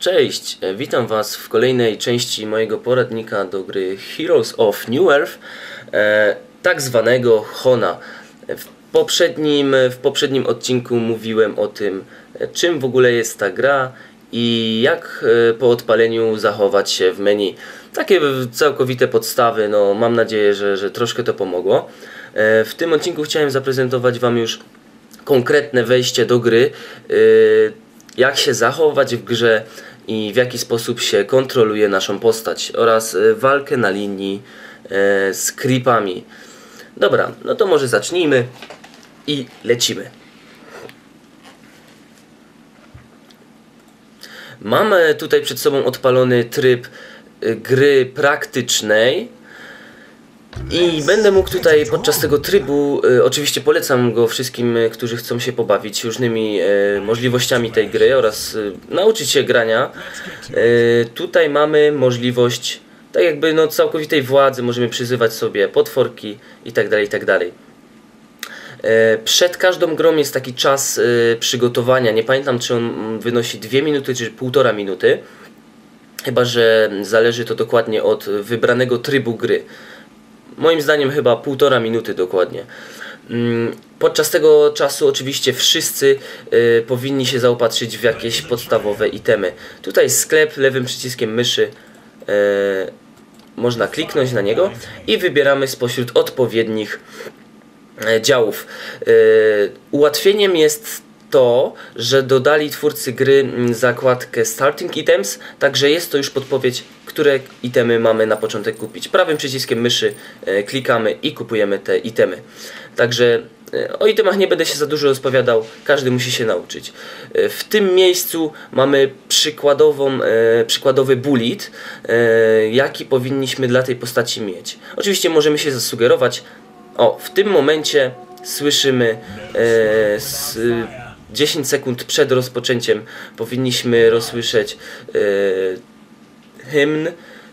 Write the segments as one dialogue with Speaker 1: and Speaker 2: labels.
Speaker 1: Cześć, e, witam Was w kolejnej części mojego poradnika do gry Heroes of New Earth, e, tak zwanego Hona. W poprzednim, w poprzednim odcinku mówiłem o tym, e, czym w ogóle jest ta gra i jak po odpaleniu zachować się w menu. Takie całkowite podstawy, no mam nadzieję, że, że troszkę to pomogło. W tym odcinku chciałem zaprezentować Wam już konkretne wejście do gry, jak się zachować w grze i w jaki sposób się kontroluje naszą postać oraz e, walkę na linii e, z creepami. Dobra, no to może zacznijmy i lecimy. Mamy tutaj przed sobą odpalony tryb e, gry praktycznej, i będę mógł tutaj podczas tego trybu, y, oczywiście polecam go wszystkim, y, którzy chcą się pobawić różnymi y, możliwościami tej gry oraz y, nauczyć się grania. Y, tutaj mamy możliwość tak jakby no całkowitej władzy, możemy przyzywać sobie potworki i tak dalej, i tak. E, Przed każdą grą jest taki czas przygotowania. Nie pamiętam, czy on wynosi 2 minuty, czy półtora minuty. Chyba, że zależy to dokładnie od wybranego trybu gry. Moim zdaniem chyba półtora minuty dokładnie. Mm, Podczas tego czasu oczywiście wszyscy y, powinni się zaopatrzyć w jakieś podstawowe itemy. Tutaj sklep lewym przyciskiem myszy y, można kliknąć na niego i wybieramy spośród odpowiednich e, działów. Y, Ułatwieniem jest to, że dodali twórcy gry mm, zakładkę Starting Items, także jest to już podpowiedź, które itemy mamy na początek kupić. Prawym przyciskiem myszy e, klikamy i kupujemy te itemy. Także e, o itemach nie będę się za dużo rozpowiadał, każdy musi się nauczyć. E, W tym miejscu mamy przykładową, przykładowy bullet, jaki powinniśmy dla tej postaci mieć. Oczywiście możemy się zasugerować, o w tym momencie słyszymy e, s, 10 sekund przed rozpoczęciem powinniśmy rozsłyszeć hymn,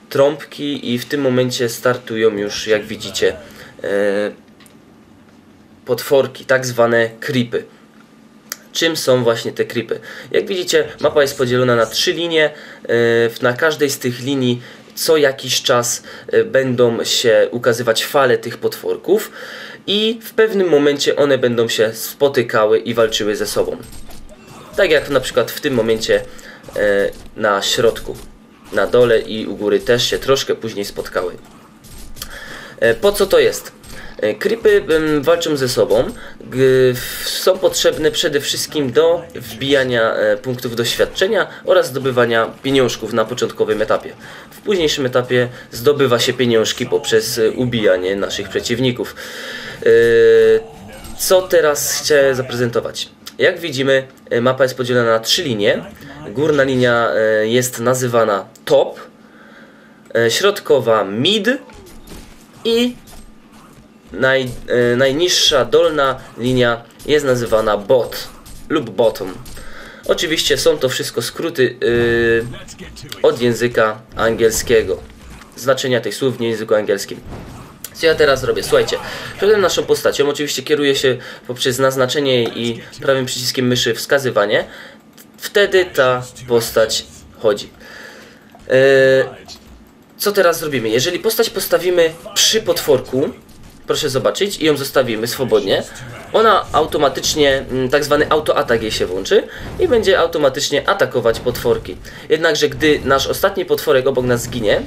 Speaker 1: trąbki i w tym momencie startują już, jak widzicie, e, potworki, tak zwane creepy. Czym są właśnie te creepy? Jak widzicie, mapa jest podzielona na trzy linie. e, Na każdej z tych linii co jakiś czas e, będą się ukazywać fale tych potworków i w pewnym momencie one będą się spotykały i walczyły ze sobą. Tak jak na przykład w tym momencie na środku, na dole i u góry też się troszkę później spotkały. E, Po co to jest? E, Creepy walczą ze sobą. Są potrzebne przede wszystkim do wbijania e, punktów doświadczenia oraz zdobywania pieniążków na początkowym etapie. W późniejszym etapie zdobywa się pieniążki poprzez ubijanie naszych przeciwników. Co teraz chciałem zaprezentować? Jak widzimy, mapa jest podzielona na trzy linie. Górna linia jest nazywana top, e, środkowa mid i naj, e, najniższa dolna linia jest nazywana bot lub bottom. Oczywiście są to wszystko skróty e, od języka angielskiego. Znaczenia tych słów w języku angielskim. Co ja teraz robię? Słuchajcie, przed naszą postacią oczywiście kieruję się poprzez naznaczenie i prawym przyciskiem myszy wskazywanie. Wtedy ta postać chodzi. E, co teraz zrobimy? Jeżeli postać postawimy przy potworku, proszę zobaczyć, i ją zostawimy swobodnie, ona automatycznie, mm, tak zwany autoatak jej się włączy i będzie automatycznie atakować potworki. Jednakże gdy nasz ostatni potworek obok nas zginie,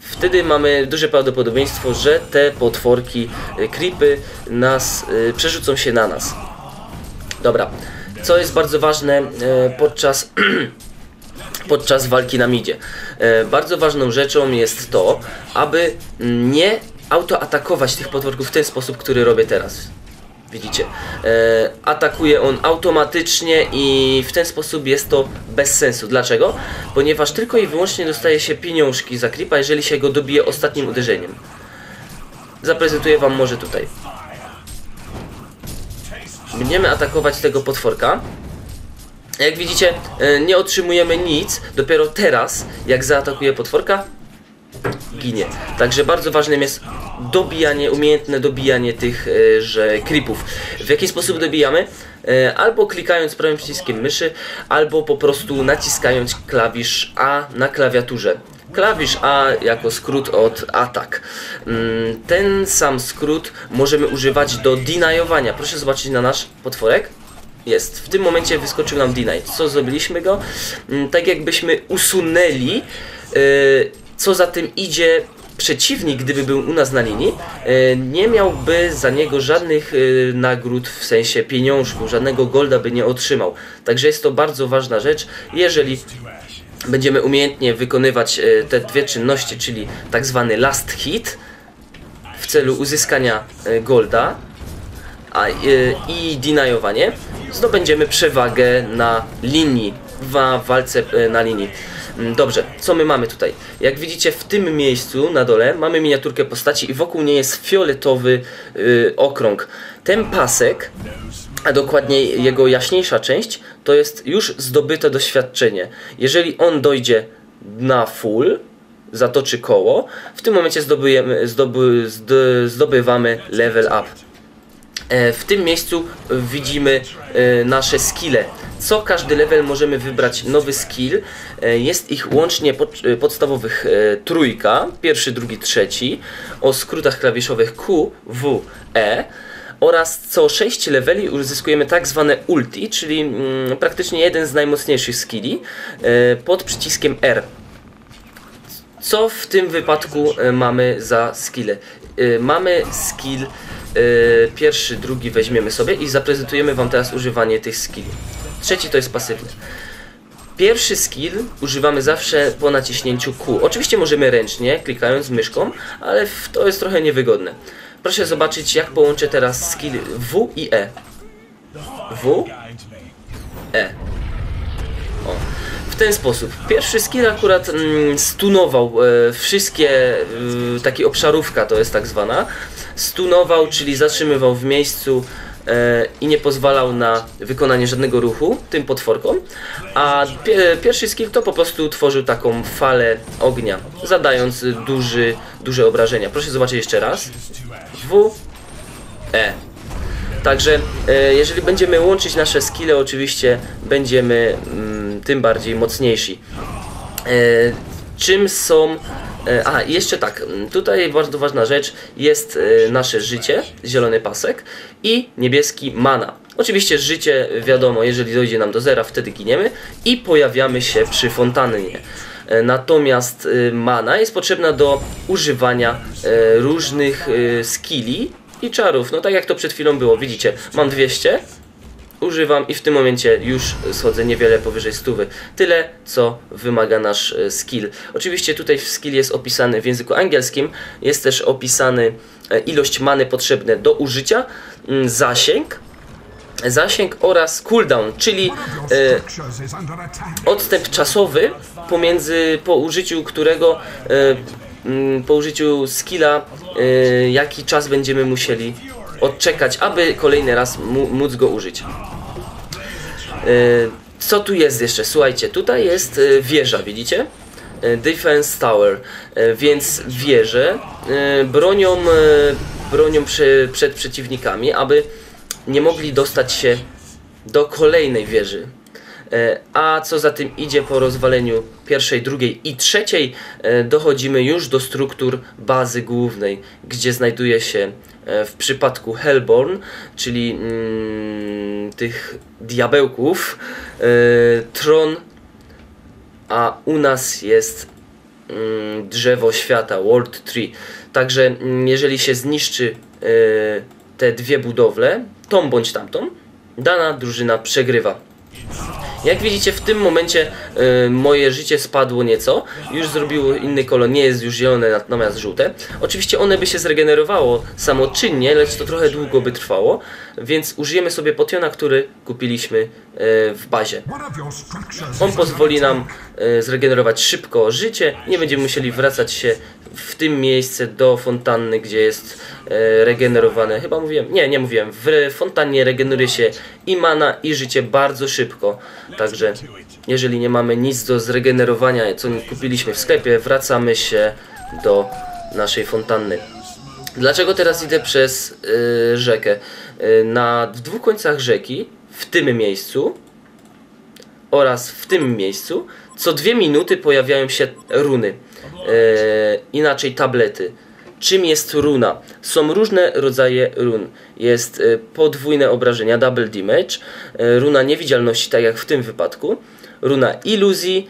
Speaker 1: wtedy mamy duże prawdopodobieństwo, że te potworki, y, creepy nas y, przerzucą się na nas. Dobra, co jest bardzo ważne podczas podczas walki na midzie. E, bardzo ważną rzeczą jest to, aby nie autoatakować tych potworków w ten sposób, który robię teraz. Widzicie? E, atakuje on automatycznie i w ten sposób jest to bez sensu. Dlaczego? Ponieważ tylko i wyłącznie dostaje się pieniążki za creepa, jeżeli się go dobije ostatnim uderzeniem. Zaprezentuję wam może tutaj. Będziemy atakować tego potworka. Jak widzicie, e, nie otrzymujemy nic. Dopiero teraz, jak zaatakuje potworka, ginie. Także bardzo ważnym jest dobijanie, umiejętne dobijanie tych e, creepów. W jaki sposób dobijamy? E, albo klikając prawym przyciskiem myszy, albo po prostu naciskając klawisz A na klawiaturze. Klawisz A jako skrót od atak. Mm, Ten sam skrót możemy używać do denyowania. Proszę zobaczyć na nasz potworek. Jest. W tym momencie wyskoczył nam deny. Co zrobiliśmy go? Mm, Tak jakbyśmy usunęli, yy, co za tym idzie przeciwnik, gdyby był u nas na linii, yy, nie miałby za niego żadnych yy, nagród w sensie pieniążków, żadnego golda by nie otrzymał. Także jest to bardzo ważna rzecz. Jeżeli będziemy umiejętnie wykonywać te dwie czynności, czyli tak zwany last hit w celu uzyskania golda a, i denyowanie, zdobędziemy przewagę na linii, w walce e, na linii. Mm, Dobrze, co my mamy tutaj? Jak widzicie w tym miejscu na dole mamy miniaturkę postaci i wokół niej jest fioletowy y, okrąg. Ten pasek a dokładniej jego jaśniejsza część, to jest już zdobyte doświadczenie. Jeżeli on dojdzie na full, zatoczy koło, w tym momencie zdoby, zd, zdobywamy level up. E, W tym miejscu widzimy e, nasze skille. Co każdy level możemy wybrać nowy skill. E, Jest ich łącznie pod, podstawowych trójka, pierwszy, drugi, trzeci, o skrótach klawiszowych Q, W, E oraz co 6 leveli uzyskujemy tak zwane ulti, czyli mm, praktycznie jeden z najmocniejszych skilli pod przyciskiem R. Co w tym wypadku mamy za skille? Mamy skill e, pierwszy, drugi weźmiemy sobie i zaprezentujemy Wam teraz używanie tych skilli. Trzeci to jest pasywny. Pierwszy skill używamy zawsze po naciśnięciu Q. Oczywiście możemy ręcznie, klikając myszką, ale to jest trochę niewygodne. Proszę zobaczyć, jak połączę teraz skill W i E. W, E. O. W ten sposób. Pierwszy skill akurat mm, stunował e, wszystkie, e, taki obszarówka to jest tak zwana. Stunował, czyli zatrzymywał w miejscu e, i nie pozwalał na wykonanie żadnego ruchu tym potworkom. A pie, pierwszy skill to po prostu tworzył taką falę ognia, zadając duży, duże obrażenia. Proszę zobaczyć jeszcze raz. W, E. Także e, jeżeli będziemy łączyć nasze skille, oczywiście będziemy mm, tym bardziej mocniejsi. E, czym są. E, a, jeszcze tak, tutaj bardzo ważna rzecz jest e, nasze życie, zielony pasek i niebieski mana. Oczywiście życie, wiadomo, jeżeli dojdzie nam do zera, wtedy giniemy i pojawiamy się przy fontannie. E, Natomiast mana jest potrzebna do używania różnych skilli i czarów. No tak jak to przed chwilą było, widzicie, mam 200, używam i w tym momencie już schodzę niewiele powyżej stówy. Tyle, co wymaga nasz e, skill. Oczywiście tutaj skill jest opisany w języku angielskim, jest też opisany e, ilość many potrzebne do użycia, mm, zasięg, zasięg oraz cooldown, czyli e, odstęp czasowy pomiędzy po użyciu którego e, mm, po użyciu skilla e, jaki czas będziemy musieli odczekać, aby kolejny raz móc go użyć. E, co tu jest jeszcze? Słuchajcie, tutaj jest e, wieża, widzicie? E, Defense Tower, więc wieże bronią, bronią przed przeciwnikami, aby nie mogli dostać się do kolejnej wieży. A co za tym idzie po rozwaleniu pierwszej, drugiej i trzeciej, dochodzimy już do struktur bazy głównej, gdzie znajduje się w przypadku Hellborn, czyli mm, tych diabełków, e, tron, a u nas jest mm, drzewo świata, World Tree. Także mm, jeżeli się zniszczy e, te dwie budowle, tą bądź tamtą, dana drużyna przegrywa. Jak widzicie w tym momencie e, moje życie spadło nieco, już zrobiło inny kolor, nie jest już zielone natomiast żółte. Oczywiście one by się zregenerowało samoczynnie, lecz to trochę długo by trwało, więc użyjemy sobie potiona, który kupiliśmy e, w bazie. On pozwoli nam e, zregenerować szybko życie, nie będziemy musieli wracać się w tym miejsce do fontanny, gdzie jest e, regenerowane. Chyba mówiłem, nie, nie mówiłem. W fontannie regeneruje się i mana, i życie bardzo szybko. Także jeżeli nie mamy nic do zregenerowania, co kupiliśmy w sklepie, wracamy się do naszej fontanny. Dlaczego teraz idę przez y, rzekę? Y, na dwóch końcach rzeki, w tym miejscu oraz w tym miejscu, co dwie minuty pojawiają się runy, y, inaczej tablety. Czym jest runa? Są różne rodzaje run. Jest y, podwójne obrażenia, double damage, y, runa niewidzialności, tak jak w tym wypadku, runa iluzji,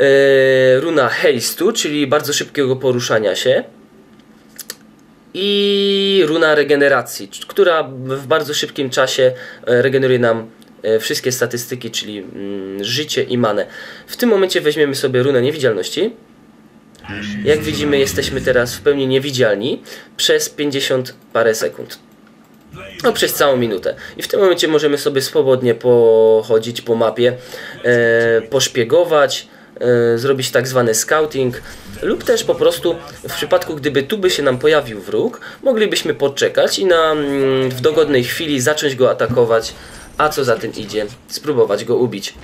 Speaker 1: y, runa haste'u, czyli bardzo szybkiego poruszania się, i runa regeneracji, która w bardzo szybkim czasie regeneruje nam wszystkie statystyki, czyli mm, życie i manę. W tym momencie weźmiemy sobie runę niewidzialności. Jak widzimy, jesteśmy teraz w pełni niewidzialni przez 50 parę sekund. No, przez całą minutę. I w tym momencie możemy sobie swobodnie pochodzić po mapie, e, poszpiegować, e, zrobić tak zwany scouting, lub też po prostu w przypadku, gdyby tu by się nam pojawił wróg, moglibyśmy poczekać i na, mm, w dogodnej chwili zacząć go atakować, a co za tym idzie, spróbować go ubić.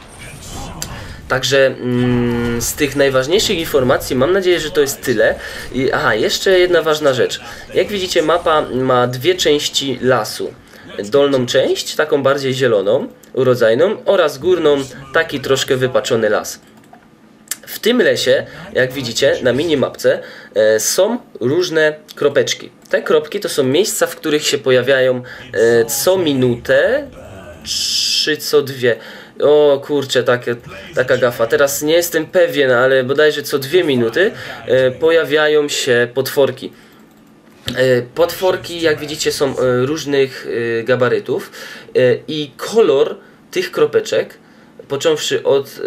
Speaker 1: Także mm, z tych najważniejszych informacji mam nadzieję, że to jest tyle. I, aha, jeszcze jedna ważna rzecz. Jak widzicie, mapa ma dwie części lasu. Dolną część, taką bardziej zieloną, urodzajną, oraz górną, taki troszkę wypaczony las. W tym lesie, jak widzicie na minimapce, e, są różne kropeczki. Te kropki to są miejsca, w których się pojawiają e, co minutę, czy co dwie. O kurczę, takie, taka gafa. Teraz nie jestem pewien, ale bodajże co dwie minuty e, pojawiają się potworki. E, Potworki, jak widzicie, są e, różnych gabarytów i kolor tych kropeczek, począwszy od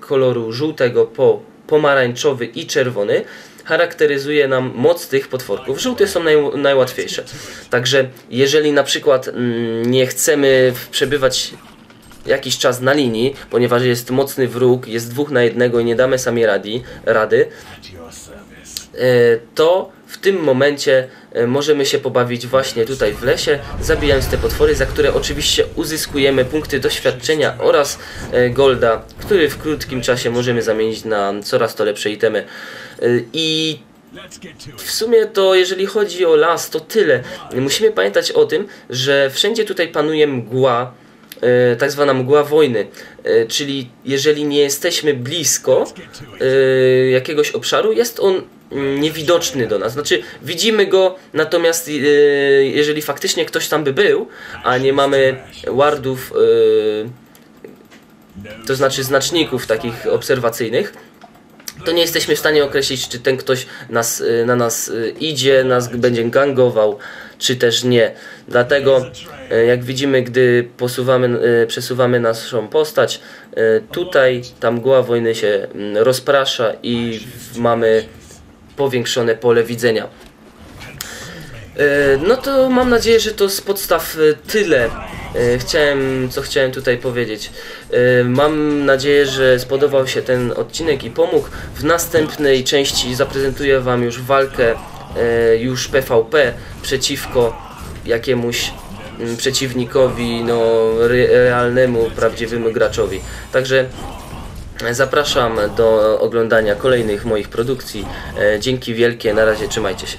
Speaker 1: koloru żółtego po pomarańczowy i czerwony, charakteryzuje nam moc tych potworków. Żółte są naj, najłatwiejsze. Także jeżeli na przykład mm, nie chcemy przebywać jakiś czas na linii, ponieważ jest mocny wróg, jest dwóch na jednego i nie damy sami radi, rady, e, to w tym momencie e, możemy się pobawić właśnie tutaj w lesie, zabijając te potwory, za które oczywiście uzyskujemy punkty doświadczenia oraz e, golda, który w krótkim czasie możemy zamienić na coraz to lepsze itemy. I w sumie to jeżeli chodzi o las, to tyle. Musimy pamiętać o tym, że wszędzie tutaj panuje mgła, tak zwana mgła wojny, e, czyli jeżeli nie jesteśmy blisko e, jakiegoś obszaru, jest on mm, niewidoczny do nas. Znaczy widzimy go, natomiast e, jeżeli faktycznie ktoś tam by był, a nie mamy wardów, e, to znaczy znaczników takich obserwacyjnych, to nie jesteśmy w stanie określić, czy ten ktoś nas, na nas idzie, nas będzie gangował, czy też nie. Dlatego, y, jak widzimy, gdy posuwamy, y, przesuwamy naszą postać, y, tutaj ta mgła wojny się mm, rozprasza i mamy powiększone pole widzenia. E, No to mam nadzieję, że to z podstaw e, tyle. e, Chciałem, co chciałem tutaj powiedzieć. E, Mam nadzieję, że spodobał się ten odcinek i pomógł. W następnej części zaprezentuję Wam już walkę e, już PvP przeciwko jakiemuś mm, przeciwnikowi, no re- realnemu, prawdziwemu graczowi. Także Zapraszam do oglądania kolejnych moich produkcji. E, Dzięki wielkie, na razie trzymajcie się.